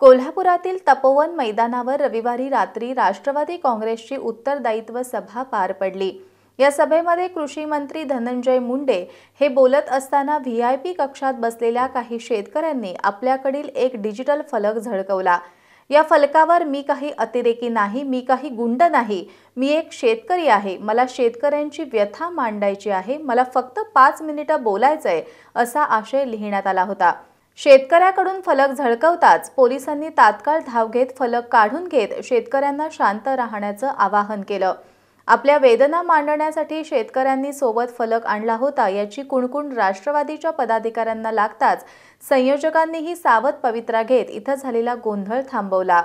कोल्हापुरातील तपोवन मैदानावर रविवारी रात्री राष्ट्रवादी काँग्रेसची उत्तरदायित्व सभा पार पडली. या सभेमध्ये कृषी मंत्री धनंजय मुंडे हे बोलत असताना व्ही आय पी कक्षात बसलेल्या काही शेतकऱ्यांनी आपल्याकडील एक डिजिटल फलक झळकवला. या फलकावर मी काही अतिरेकी नाही मी काही गुंड नाही मी एक शेतकरी आहे मला शेतकऱ्यांची व्यथा मांडायची आहे मला फक्त पाच मिनिटं बोलायचं आहे असा आशय लिहिण्यात आला होता. शेतकऱ्याकडून फलक झळकवताच पोलिसांनी तात्काळ धाव घेत फलक काढून घेत शेतकऱ्यांना शांत राहण्याचं आवाहन केलं. आपल्या वेदना मांडण्यासाठी शेतकऱ्यांनी सोबत फलक आणला होता याची कुणकुण राष्ट्रवादीच्या पदाधिकाऱ्यांना लागताच संयोजकांनीही सावध पवित्रा घेत इथं झालेला गोंधळ थांबवला.